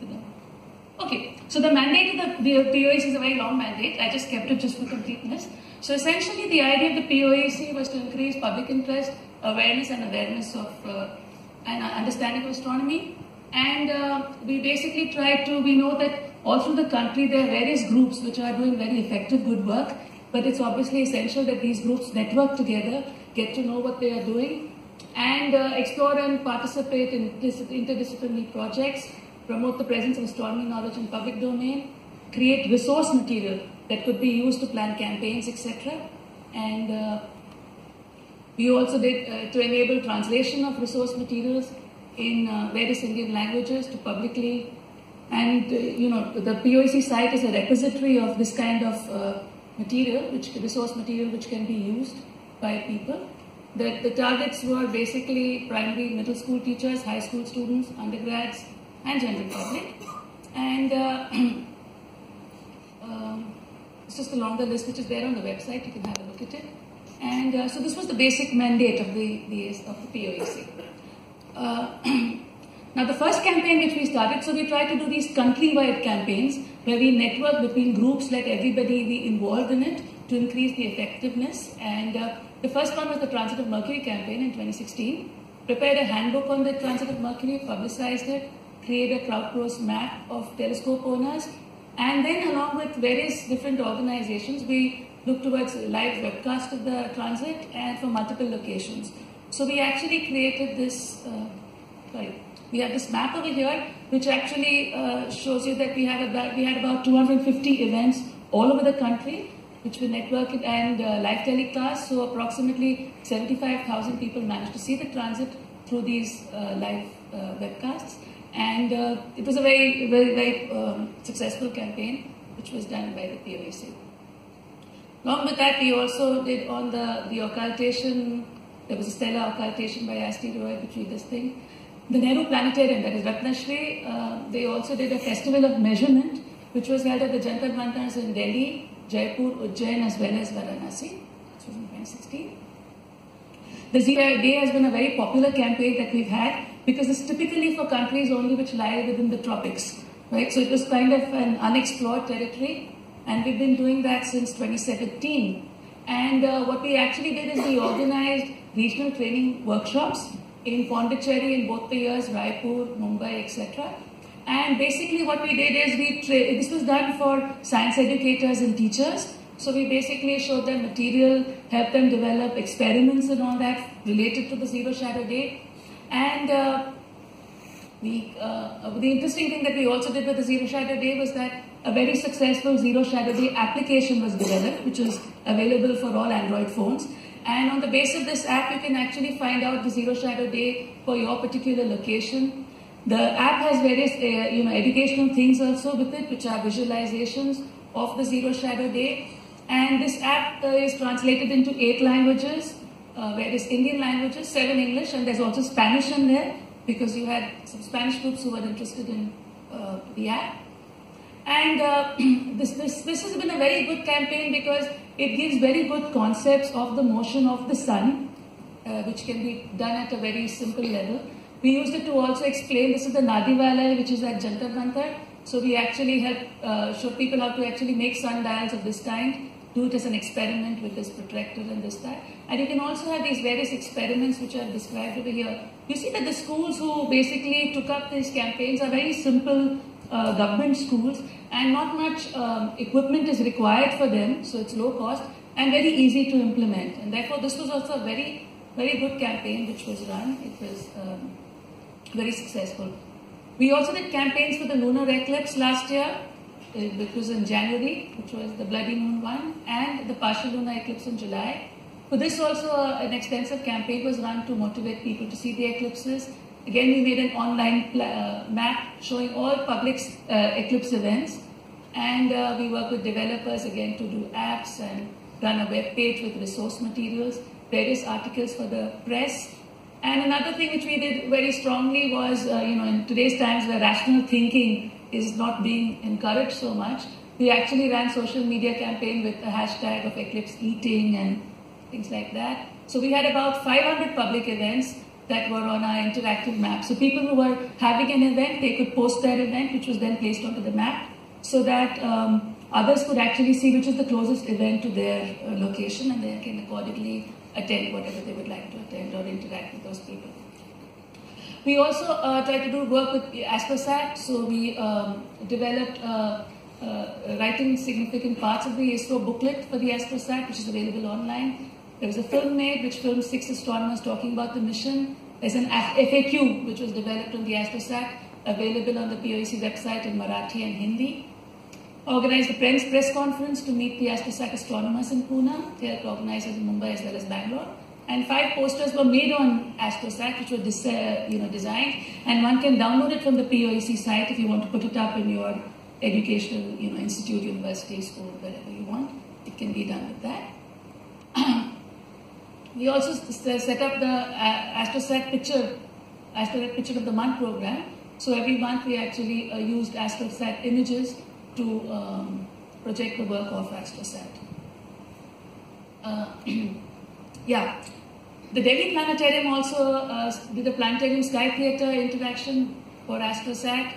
Okay, so the mandate of the POEC is a very long mandate. I just kept it just for completeness. So essentially, the idea of the POEC was to increase public interest, awareness, and awareness of uh, and understanding of astronomy. And uh, we basically try to, we know that all through the country there are various groups which are doing very effective, good work. But it's obviously essential that these groups network together, get to know what they are doing, and uh, explore and participate in this interdisciplinary projects, promote the presence of astronomy knowledge in public domain, create resource material that could be used to plan campaigns, etc. And uh, we also did uh, to enable translation of resource materials in uh, various Indian languages to publicly, and uh, you know the POEC site is a repository of this kind of uh, material, which resource material which can be used by people. The, the targets were basically primary, middle school teachers, high school students, undergrads, and general public. And uh, um, it's just a longer list which is there on the website. You can have a look at it. And uh, so this was the basic mandate of the, the of the POEC. Uh, now the first campaign which we started, so we tried to do these country-wide campaigns where we network between groups, let everybody be involved in it to increase the effectiveness. And uh, the first one was the Transit of Mercury campaign in 2016. Prepared a handbook on the Transit of Mercury, publicized it, created a crowd map of telescope owners, and then along with various different organizations, we look towards live webcast of the transit and for multiple locations. So we actually created this, uh, sorry, we have this map over here, which actually uh, shows you that we have about, we had about 250 events all over the country, which were networked and uh, live telecast. So approximately 75,000 people managed to see the transit through these uh, live uh, webcasts. And uh, it was a very, very, very um, successful campaign, which was done by the POEC. Along with that, we also did on the, the occultation, there was a stellar occultation by asteroid between this thing. The Nehru Planetarium, that is Rathnasree, uh, they also did a festival of measurement, which was held at the Jantar Mantars in Delhi, Jaipur, Ujjain, as well as Varanasi. This was in 2016. The Zero Day has been a very popular campaign that we've had because it's typically for countries only which lie within the tropics, right? So it was kind of an unexplored territory, and we've been doing that since 2017. And uh, what we actually did is we organized regional training workshops in Pondicherry in both the years, Raipur, Mumbai, etc. And basically what we did is we, this was done for science educators and teachers. So we basically showed them material, helped them develop experiments and all that related to the Zero Shadow Day. And uh, the, uh, the interesting thing that we also did with the Zero Shadow Day was that a very successful Zero Shadow Day application was developed, which is available for all Android phones. And on the basis of this app, you can actually find out the Zero Shadow Day for your particular location. The app has various uh, you know, educational things also with it, which are visualizations of the Zero Shadow Day. And this app uh, is translated into eight languages uh, various Indian languages, seven English, and there's also Spanish in there because you had some Spanish groups who were interested in uh, the app. And uh, this, this, this has been a very good campaign because it gives very good concepts of the motion of the sun, uh, which can be done at a very simple level. We used it to also explain, this is the Nadi which is at Jantar Mantar. So we actually help uh, show people how to actually make sundials of this kind do it as an experiment with this protractor and this, that. And you can also have these various experiments which are described over here. You see that the schools who basically took up these campaigns are very simple uh, government schools and not much um, equipment is required for them, so it's low cost and very easy to implement. And therefore, this was also a very, very good campaign which was run. It was um, very successful. We also did campaigns for the lunar eclipse last year it was in January, which was the Bloody Moon one, and the partial lunar eclipse in July. For this also, uh, an extensive campaign was run to motivate people to see the eclipses. Again, we made an online uh, map showing all public uh, eclipse events. And uh, we work with developers again to do apps and run a web page with resource materials, various articles for the press. And another thing which we did very strongly was, uh, you know, in today's times where rational thinking is not being encouraged so much. We actually ran social media campaign with the hashtag of eclipse eating and things like that. So we had about 500 public events that were on our interactive map. So people who were having an event, they could post their event, which was then placed onto the map, so that um, others could actually see which is the closest event to their uh, location, and they can accordingly attend whatever they would like to attend or interact with those people. We also uh, try to do work with AstroSat, so we um, developed uh, uh, writing significant parts of the ISRO booklet for the AstroSat, which is available online. There was a film made which filmed six astronomers talking about the mission. There's an FAQ which was developed on the AstroSat, available on the POEC website in Marathi and Hindi. Organized a press, press conference to meet the AstroSat astronomers in Pune. They are organized in Mumbai as well as Bangalore. And five posters were made on AstroSat, which were dis- uh, you know, designed. And one can download it from the POEC site if you want to put it up in your educational you know, institute, university, school, wherever you want. It can be done with that. we also set up the uh, AstroSat picture, AstroSat picture of the month program. So every month we actually uh, used AstroSat images to um, project the work of AstroSat. Yeah, the Delhi Planetarium also uh, did a Planetarium Sky Theatre interaction for AstroSat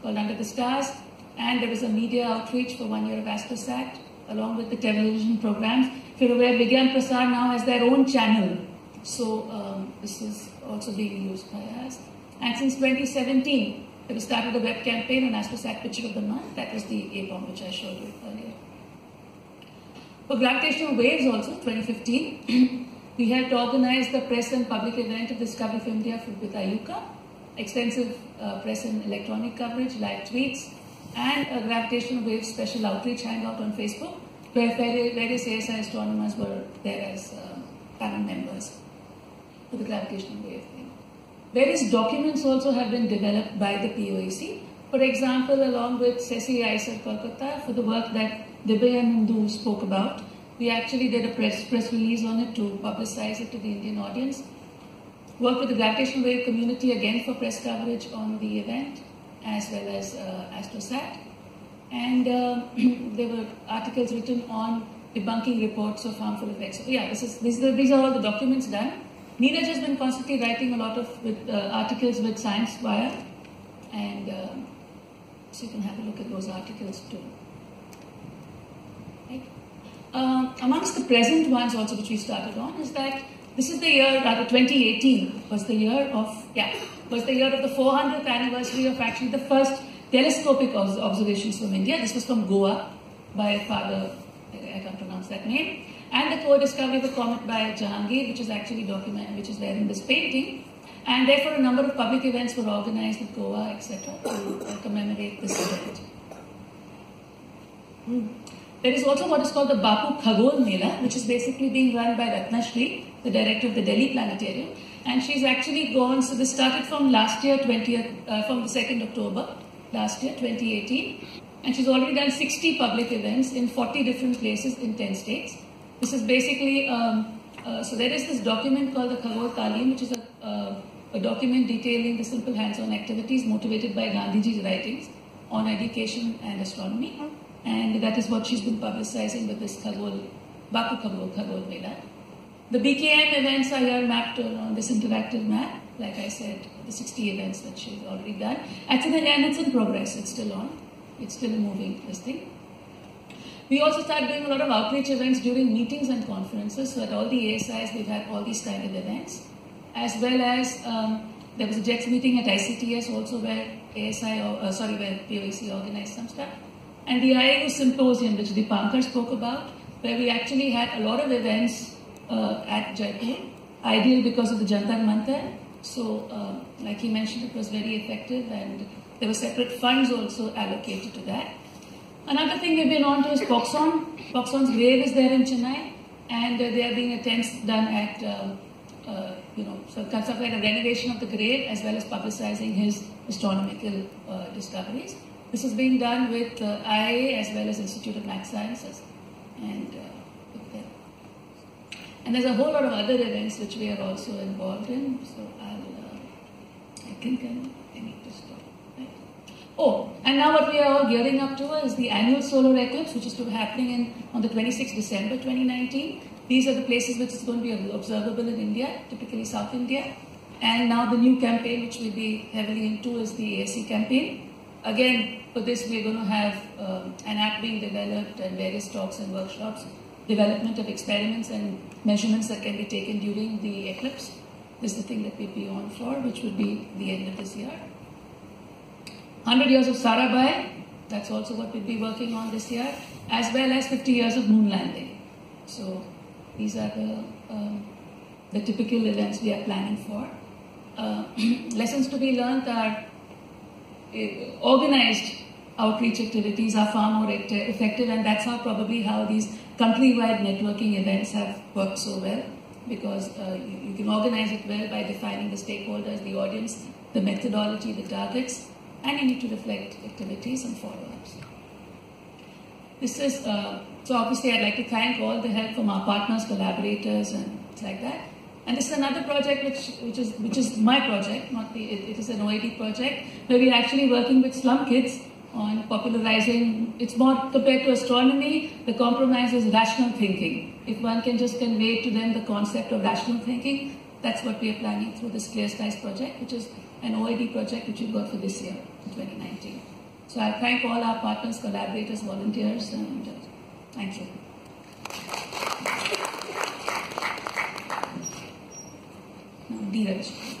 called Under the Stars, and there was a media outreach for one year of AstroSat along with the television programs. If you're aware, Vigyan Prasar now has their own channel, so um, this is also being used by us. And since 2017, we started a web campaign on AstroSat Picture of the Month. That was the APOM which I showed you earlier. For gravitational waves also, 2015, we helped organize the press and public event of Discovery of India with IUCAA, extensive uh, press and electronic coverage, live tweets, and a gravitational wave special outreach hangout on Facebook, where various ASI astronomers were there as uh, panel members for the gravitational wave thing. Various documents also have been developed by the POEC, For example, along with CESSI IISER Kolkata for the work that Dibya and spoke about, we actually did a press, press release on it to publicize it to the Indian audience. Worked with the gravitational wave community again for press coverage on the event as well as uh, AstroSat. And uh, there were articles written on debunking reports of harmful effects. So, yeah, this is, are, these are all the documents done. Neeraj has been constantly writing a lot of with, uh, articles with Science Wire, and um, so you can have a look at those articles too. Right? Um, amongst the present ones also which we started on is that this is the year, rather 2018 was the year of, yeah, was the year of the 400th anniversary of actually the first telescopic observations from India. This was from Goa by a Father, I can't pronounce that name, and the co-discovery of a comet by Jahangir, which is actually documented, which is there in this painting. And therefore, a number of public events were organized in Goa, etc., to uh, commemorate this event. Mm. There is also what is called the Bapu Khagol Mela, which is basically being run by Rathnasree, the director of the Delhi Planetarium. And she's actually gone, so this started from last year, 20th, uh, from the 2nd October last year, 2018. And she's already done 60 public events in 40 different places in 10 states. This is basically, um, uh, so there is this document called the Khagol Talim, which is a, uh, a document detailing the simple hands-on activities motivated by Gandhiji's writings on education and astronomy. And that is what she's been publicizing with this Khagol, Bapu Khagol, Khagol Mela. The BKM events are here mapped on this interactive map. Like I said, the 60 events that she's already done. Actually, and it's in progress. It's still on. It's still moving, this thing. We also started doing a lot of outreach events during meetings and conferences. So at all the ASIs, we've had all these kind of events. As well as um, there was a JETS meeting at ICTS also where ASI, or, uh, sorry, where POEC organized some stuff. And the IAU symposium, which Dipankar spoke about, where we actually had a lot of events uh, at Jaipur, ideal because of the Jantar Mantar. So, uh, like he mentioned, it was very effective and there were separate funds also allocated to that. Another thing we've been on to is Pogson. Pogson's grave is there in Chennai and uh, there are being attempts done at, uh, uh, you know, so kind of like a renovation of the grave as well as publicizing his astronomical uh, discoveries. This is being done with uh, IIA as well as Institute of Math Sciences. And and there's a whole lot of other events which we are also involved in. So I'll, uh, I think I, need to stop. Right? Oh, and now what we are all gearing up to is the annular solar eclipse, which is happening in, on the 26th December 2019. These are the places which is going to be observable in India, typically South India. And now the new campaign, which we'll be heavily into, is the ASC campaign. Again, for this, we're going to have um, an app being developed and various talks and workshops, development of experiments and measurements that can be taken during the eclipse. This is the thing that we'll be on for, which would be the end of this year. 100 years of Sarabhai, that's also what we'll be working on this year, as well as 50 years of moon landing. So these are the, um, the typical events we are planning for. Uh, lessons to be learned are organized outreach activities are far more effective, and that's how probably how these countrywide networking events have worked so well because uh, you, you, can organize it well by defining the stakeholders, the audience, the methodology, the targets, and you need to reflect activities and follow-ups. This is, uh, so obviously I'd like to thank all the help from our partners, collaborators, and things like that. And this is another project which, which, is, which is my project, not the, it, it is an OAD project, where we're actually working with slum kids on popularizing, it's more compared to astronomy, the compromise is rational thinking. If one can just convey to them the concept of rational thinking, that's what we are planning through this Clear Skies project, which is an OAD project which we got for this year, 2019. So I thank all our partners, collaborators, volunteers, and uh, thank you. leaders.